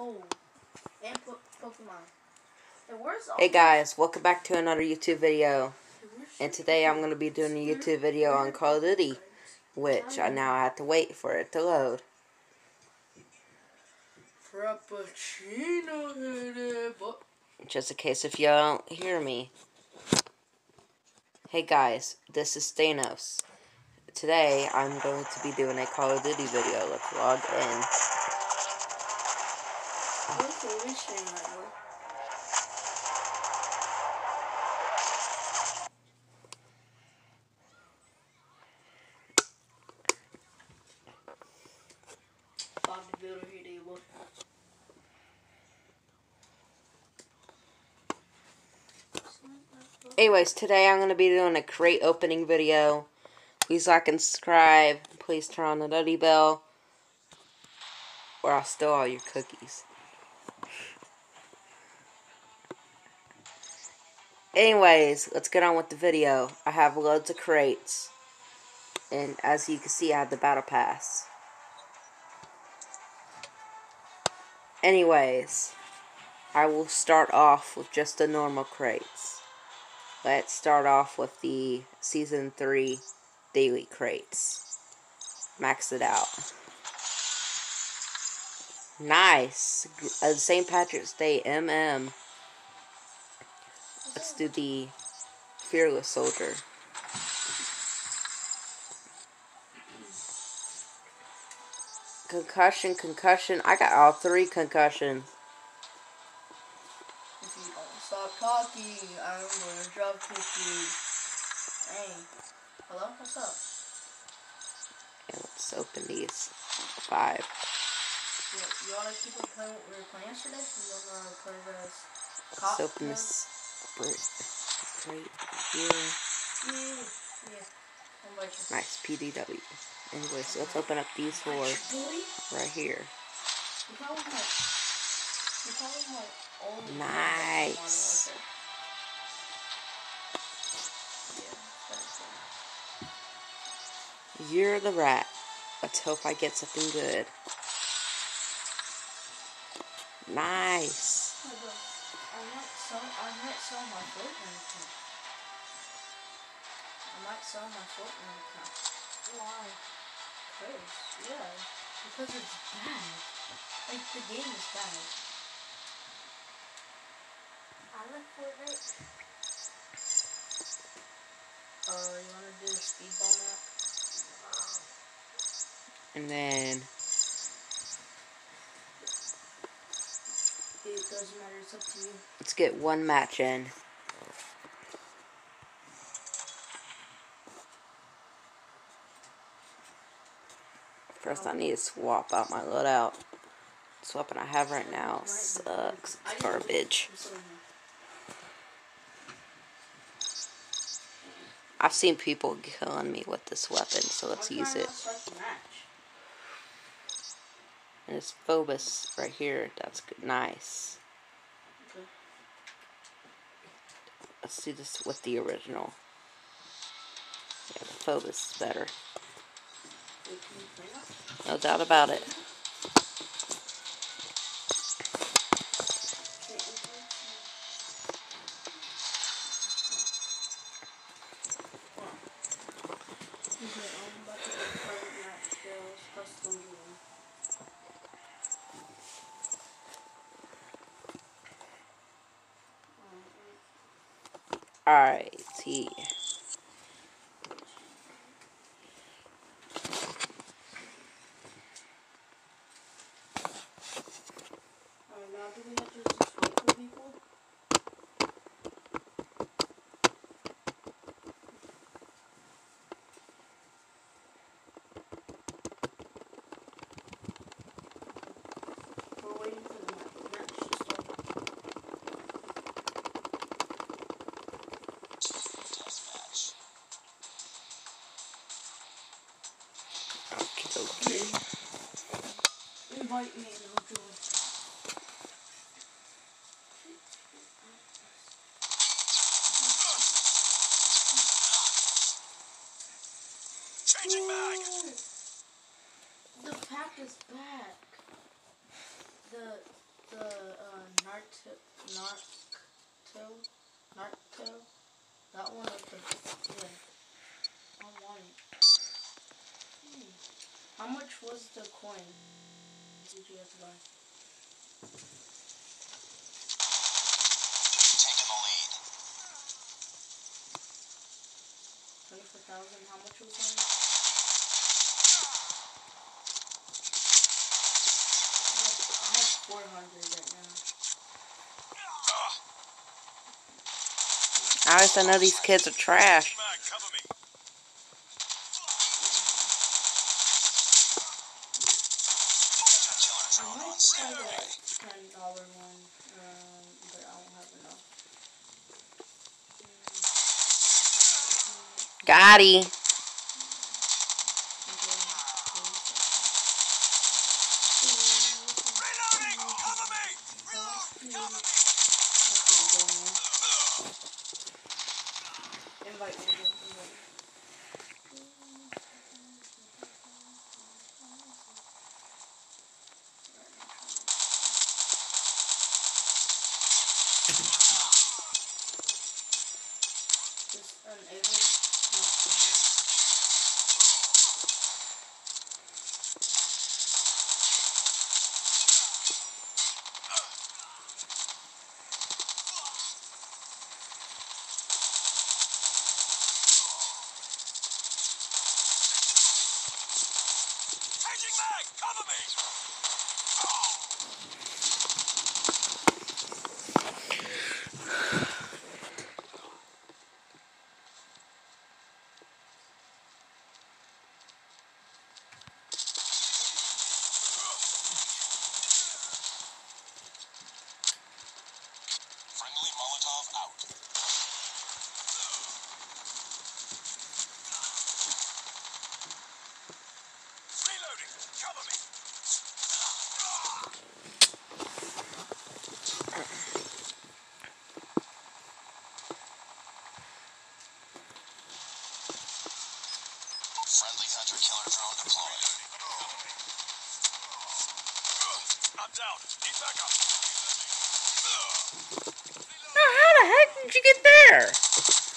Oh, and po- Pokemon. And where's all Hey guys, welcome back to another YouTube video. And today I'm going to be doing a YouTube video on Call of Duty, which I now have to wait for it to load. Frappuccino headed, but Just in case if y'all don't hear me. Hey guys, this is Thanos. Today I'm going to be doing a Call of Duty video. Let's log in. What's the wish thing right now? Anyways, today I'm going to be doing a crate opening video. Please like and subscribe. Please turn on the nutty bell. Or I'll steal all your cookies. Anyways, let's get on with the video. I have loads of crates. And as you can see, I have the battle pass. Anyways, I will start off with just the normal crates. Let's start off with the Season 3 daily crates. Max it out. Nice! Uh, St. Patrick's Day MM. Let's do the Fearless Soldier. Concussion, concussion. I got all three concussions. if you don't stop talking, I'm gonna drop kick you. Hey, hello, what's up? And let's open these. Five. You, you wanna keep on playing what we were playing yesterday? You wanna play this? Let's cop this crate crate here. Yeah, yeah. Nice PDW. Anyway, so let's open up these four right here. You probably might. You probably might only. Nice. Yeah, You're the rat. Let's hope I get something good. Nice. I might sell. I might sell my Fortnite account. I might sell my Fortnite account. Why? Cause yeah, because it's bad. Like the game is bad. I like Fortnite. Uh, you wanna do a speedball map? And then It doesn't matter. It's up to you. let's get one match in. First, I need to swap out my loadout. This weapon I have right now sucks. It's garbage. It's over here. I've seen people killing me with this weapon, so let's use it. not start the match? And it's Phobos right here. That's good. Nice. Let's do this with the original. Yeah, the Phobos is better. No doubt about it. Alright, see. Invite me and I'll join. Changing mag. The pack is back. The Naruto, Naruto, Naruto. That one with the yeah. I want it. Hmm. How much was the coin? How much was? I have four hundred right now. I know these kids are trash. I might ten dollar one, um, but I don't have enough. Gotti. Reloading! Cover me! Reload! Cover me! Invite me again, invite me. Just unable. Cover me! Friendly I'm down. Need backup. Now, how the heck did you get there?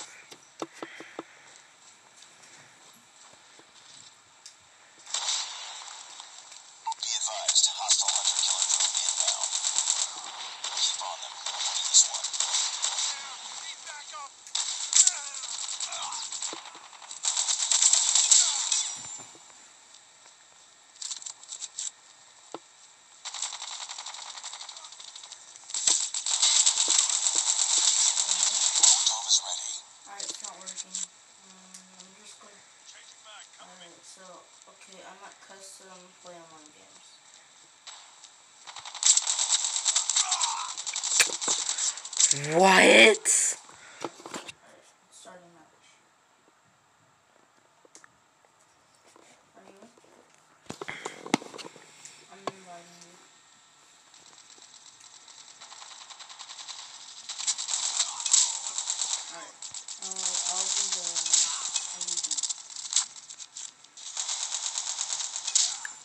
LED.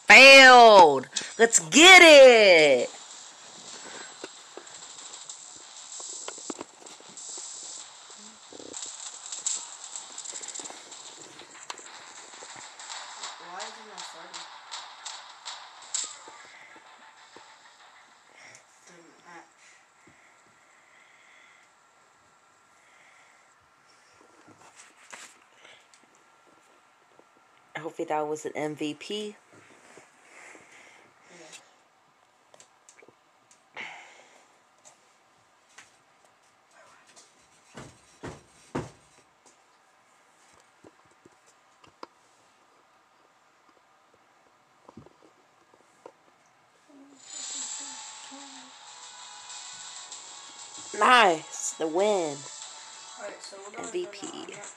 Failed. Let's get it. Why is it not starting? The match. Hopefully that was an MVP. Nice. The win. Alright, so MVP.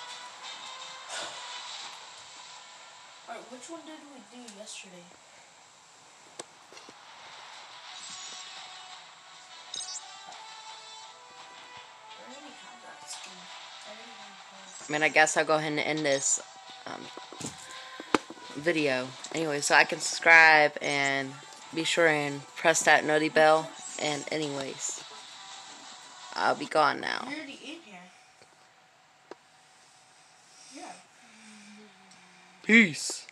Alright, which one did we do yesterday? I already have that skin. I already have I mean, I guess I'll go ahead and end this um, video. Anyway, so I can subscribe and be sure and press that noti bell. And anyways, I'll be gone now. You're already in here. Yeah. Peace.